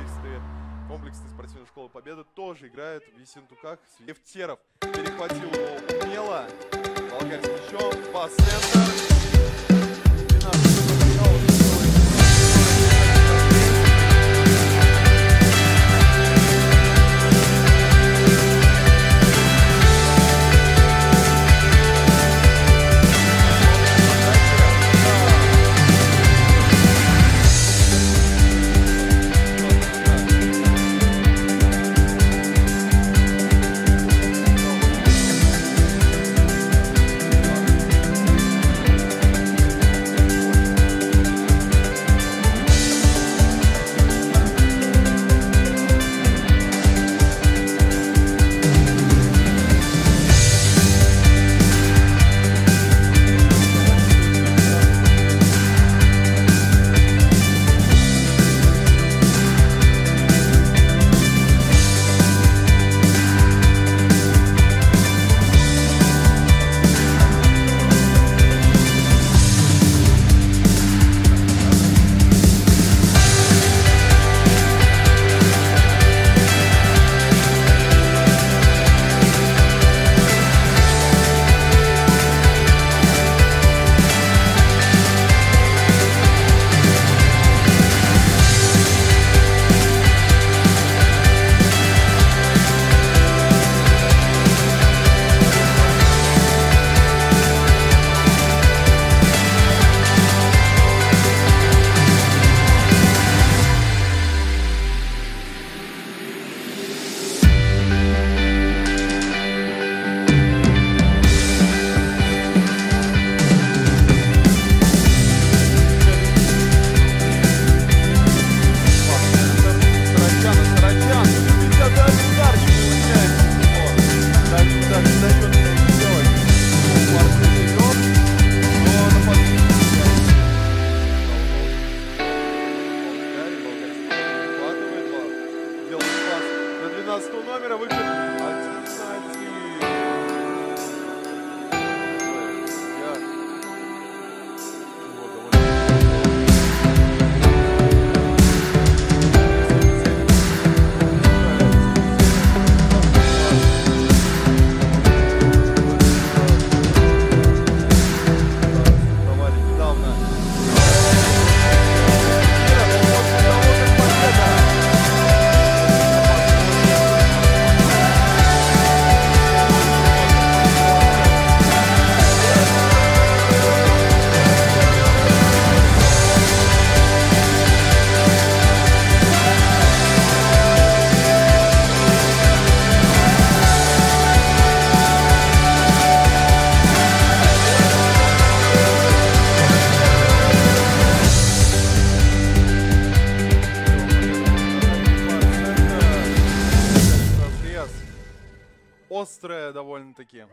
комплексные, комплексные спортивной школы Победы тоже играет в Ессентуках. Евтеров перехватил его умело. Болгарь с пас центр. 17 номера выпит. Острая довольно-таки.